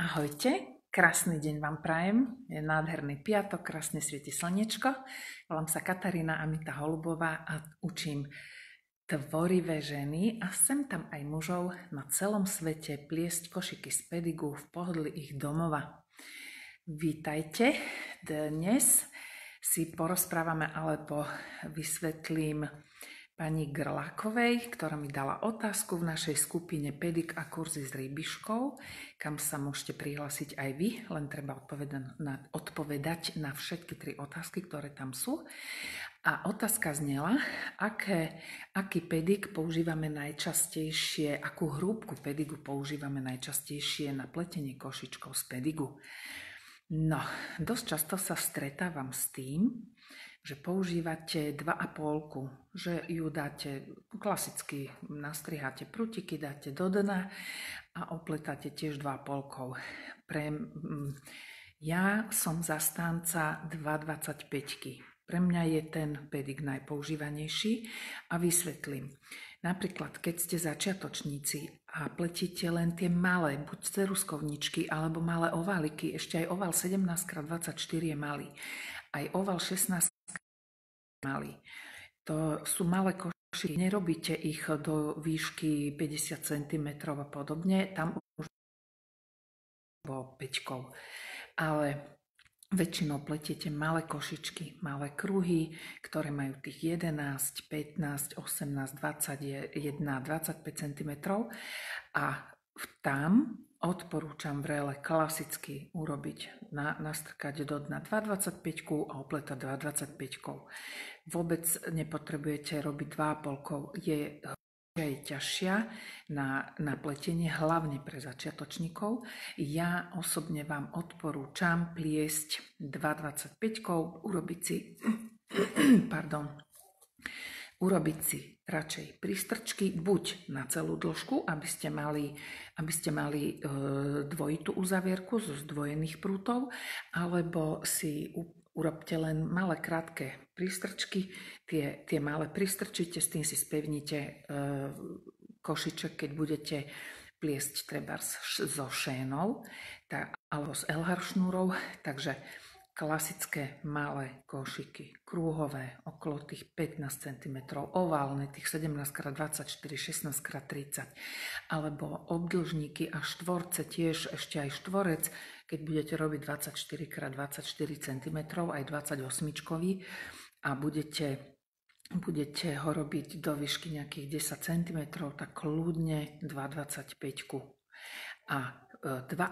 Ahojte, krásny deň vám prajem. Je nádherný piatok, krásne svieti slnečko. Volám sa Katarína Amita Holubová a učím tvorivé ženy a sem tam aj mužov na celom svete pliesť košiky z pedigu v pohodli ich domova. Vítajte. Dnes si porozprávame alebo vysvetlím pani Grlákovej, ktorá mi dala otázku v našej skupine Pedik a kurzy s rybiškou, kam sa môžete prihlásiť aj vy, len treba odpovedať na všetky tri otázky, ktoré tam sú. A otázka znela, aké, aký pedik používame najčastejšie, akú hrúbku pedigu používame najčastejšie na pletenie košičkov z pedigu. No, dosť často sa stretávam s tým, že používate 2,5, že ju dáte klasicky, nastriháte prutiky, dáte do dna a opletáte tiež 2,5. Pre, ja som zastánca 2,25. Pre mňa je ten pedik najpoužívanejší a vysvetlím. Napríklad, keď ste začiatočníci a pletíte len tie malé, buď ceruskovničky alebo malé ováliky, ešte aj oval 17x24 je malý, aj oval 16 mali. To sú malé koši, nerobíte ich do výšky 50 cm a podobne, tam už bolo 5 ale Väčšinou pletiete malé košičky, malé kruhy, ktoré majú tých 11, 15, 18, 21, 25 cm a tam odporúčam vrele klasicky urobiť, na, nastrkať do dna 2,25 a opletať 2,25. Vôbec nepotrebujete robiť 2,5. Je je ťažšia na, na pletenie, hlavne pre začiatočníkov. Ja osobne vám odporúčam pliesť 2,25, urobiť si, pardon, urobiť si radšej prístrčky buď na celú dĺžku, aby ste mali, aby ste mali e, dvojitú uzavierku zo zdvojených prútov, alebo si urobte len malé krátke prístrčky, tie, tie malé prístrčite, s tým si spevnite e, košiček, keď budete pliesť trebárs so šénou tak, alebo s elhar šnúrou, takže klasické malé košiky, krúhové, okolo tých 15 cm, oválne, tých 17x24, 16x30, alebo obdĺžníky a štvorce tiež, ešte aj štvorec, keď budete robiť 24x24 cm, aj 28 a budete budete ho robiť do výšky nejakých 10 cm, tak kľudne 2,25. A 2,5 e,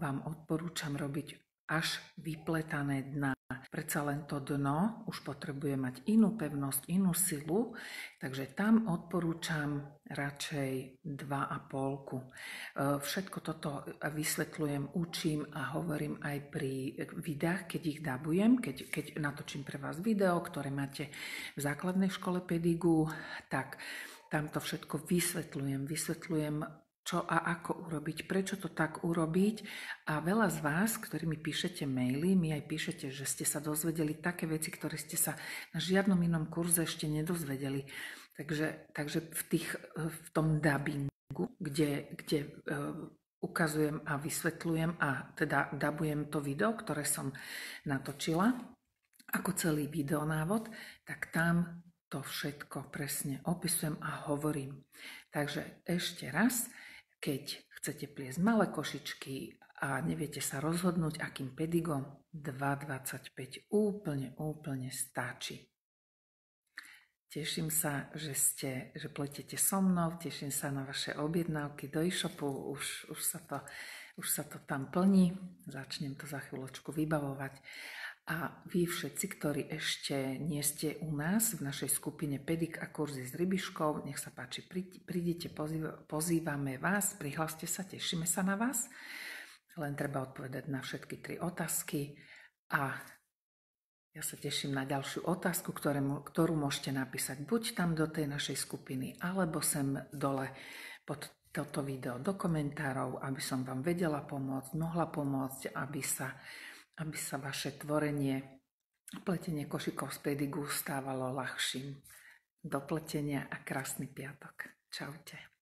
vám odporúčam robiť až vypletané dna. Predsa len to dno už potrebuje mať inú pevnosť, inú silu, takže tam odporúčam radšej 2,5. E, všetko toto vysvetľujem, učím a hovorím aj pri videách, keď ich dabujem, keď, keď natočím pre vás video, ktoré máte v základnej škole pedigu, tak tam to všetko vysvetľujem. Vysvetľujem čo a ako urobiť, prečo to tak urobiť. A veľa z vás, ktorí mi píšete maily, mi aj píšete, že ste sa dozvedeli také veci, ktoré ste sa na žiadnom inom kurze ešte nedozvedeli. Takže, takže v, tých, v tom dubbingu, kde, kde uh, ukazujem a vysvetľujem a teda dabujem to video, ktoré som natočila, ako celý videonávod, tak tam to všetko presne opisujem a hovorím. Takže ešte raz, keď chcete pliesť malé košičky a neviete sa rozhodnúť, akým pedigom, 2,25 úplne, úplne stačí. Teším sa, že, ste, že pletete so mnou, teším sa na vaše objednávky do e-shopu, už, už, sa to, už sa to tam plní, začnem to za chvíľočku vybavovať. A vy všetci, ktorí ešte nie ste u nás v našej skupine Pedik a kurzy s rybiškou, nech sa páči, prídite, pozývame vás, prihláste sa, tešíme sa na vás. Len treba odpovedať na všetky tri otázky a ja sa teším na ďalšiu otázku, ktorú, ktorú môžete napísať buď tam do tej našej skupiny, alebo sem dole pod toto video do komentárov, aby som vám vedela pomôcť, mohla pomôcť, aby sa aby sa vaše tvorenie, pletenie košikov z pedigu stávalo ľahším. Do pletenia a krásny piatok. Čaute.